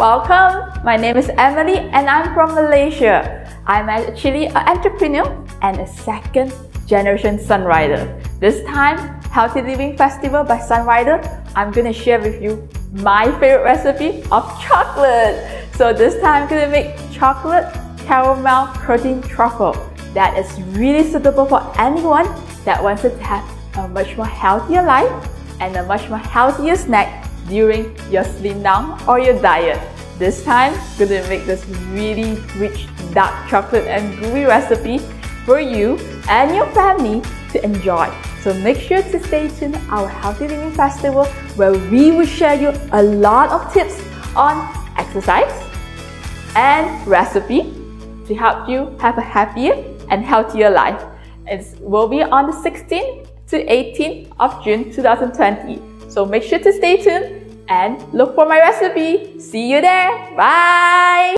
welcome. My name is Emily and I'm from Malaysia. I'm actually an entrepreneur and a second generation Sunrider. This time, Healthy Living Festival by Sunrider, I'm gonna share with you my favorite recipe of chocolate. So this time I'm gonna make chocolate caramel protein truffle that is really suitable for anyone that wants to have a much more healthier life and a much more healthier snack during your slim down or your diet. This time, I'm gonna make this really rich dark chocolate and gooey recipe for you and your family to enjoy. So make sure to stay tuned our Healthy Living Festival where we will share you a lot of tips on exercise and recipe to help you have a happier and healthier life. It will be on the 16th to 18th of June 2020. So make sure to stay tuned and look for my recipe. See you there. Bye.